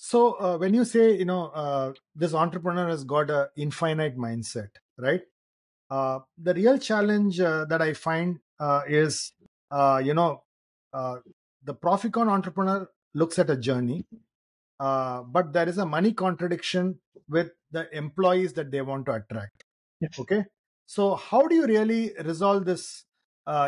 So uh, when you say you know uh, this entrepreneur has got an infinite mindset, right? Uh, the real challenge uh, that I find uh, is uh, you know the Proficorn entrepreneur looks at a journey, but there is a money contradiction with the employees that they want to attract. Yes. Okay, so how do you really resolve this?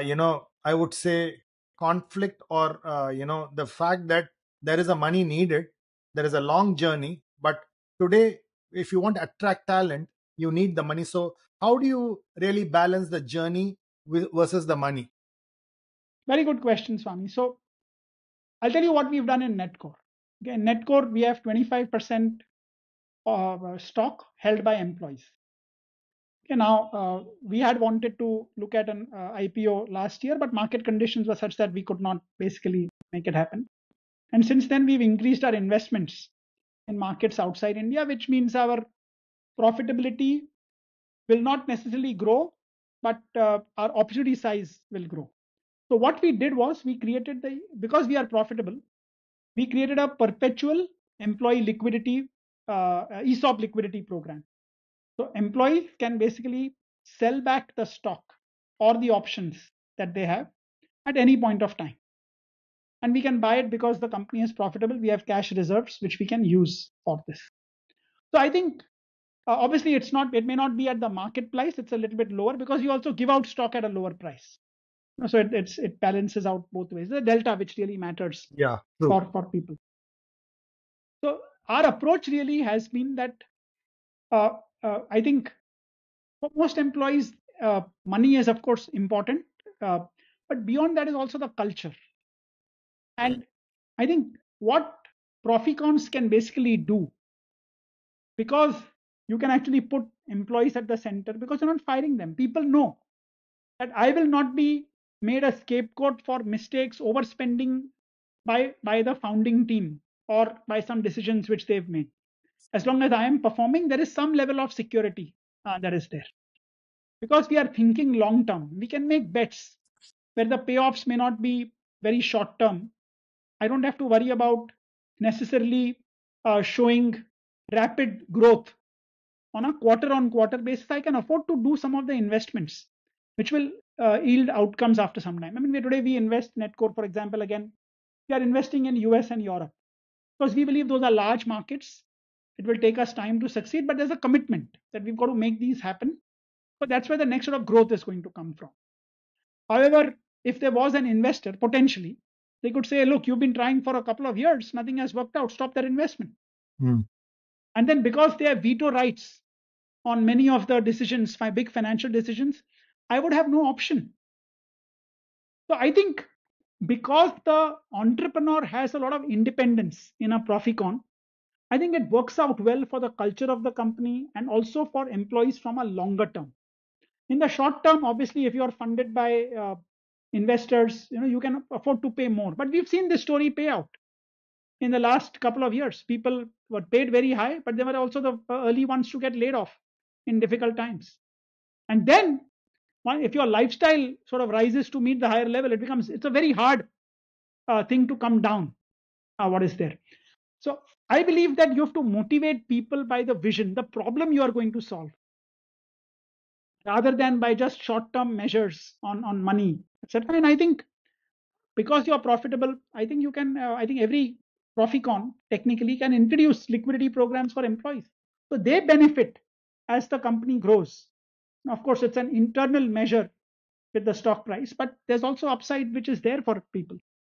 you know, I would say conflict or you know the fact that there is a money needed there is a long journey but today if you want to attract talent you need the money. So how do you really balance the journey versus the money? Very good question swami. So i'll tell you what we've done in netcore. Okay in netcore we have 25% of uh, stock held by employees. Okay now uh, we had wanted to look at an uh, ipo last year but market conditions were such that we could not basically make it happen and since then, we've increased our investments in markets outside India, which means our profitability will not necessarily grow, but uh, our opportunity size will grow. So what we did was we created the because we are profitable, we created a perpetual employee liquidity uh, ESOP liquidity program. So employees can basically sell back the stock or the options that they have at any point of time and we can buy it because the company is profitable. We have cash reserves which we can use for this. So I think uh, obviously it's not it may not be at the market price. It's a little bit lower because you also give out stock at a lower price. So it, it's it balances out both ways. The delta which really matters yeah, for for people. So our approach really has been that uh, uh, I think for most employees, uh, money is of course important, uh, but beyond that is also the culture and I think what Proficorns can basically do, because you can actually put employees at the center because you're not firing them. People know that I will not be made a scapegoat for mistakes, overspending by, by the founding team or by some decisions which they've made. As long as I am performing, there is some level of security uh, that is there. Because we are thinking long term, we can make bets where the payoffs may not be very short term, I don't have to worry about necessarily uh, showing rapid growth on a quarter on quarter basis. I can afford to do some of the investments which will uh, yield outcomes after some time. I mean, today we invest Netcore, for example, again, we are investing in US and Europe because we believe those are large markets. It will take us time to succeed, but there's a commitment that we've got to make these happen. But that's where the next sort of growth is going to come from. However, if there was an investor potentially they could say, look, you've been trying for a couple of years, nothing has worked out, stop that investment. Mm. And then because they have veto rights on many of the decisions, my big financial decisions, I would have no option. So I think because the entrepreneur has a lot of independence in a Proficorn, I think it works out well for the culture of the company and also for employees from a longer term. In the short term, obviously, if you are funded by uh, investors, you know, you can afford to pay more. But we've seen this story pay out in the last couple of years. People were paid very high, but they were also the early ones to get laid off in difficult times. And then, if your lifestyle sort of rises to meet the higher level, it becomes it's a very hard uh, thing to come down. Uh, what is there? So I believe that you have to motivate people by the vision, the problem you are going to solve rather than by just short-term measures on, on money, etc. And I think because you're profitable, I think you can, uh, I think every Proficorn technically can introduce liquidity programs for employees. So they benefit as the company grows. Of course, it's an internal measure with the stock price, but there's also upside which is there for people.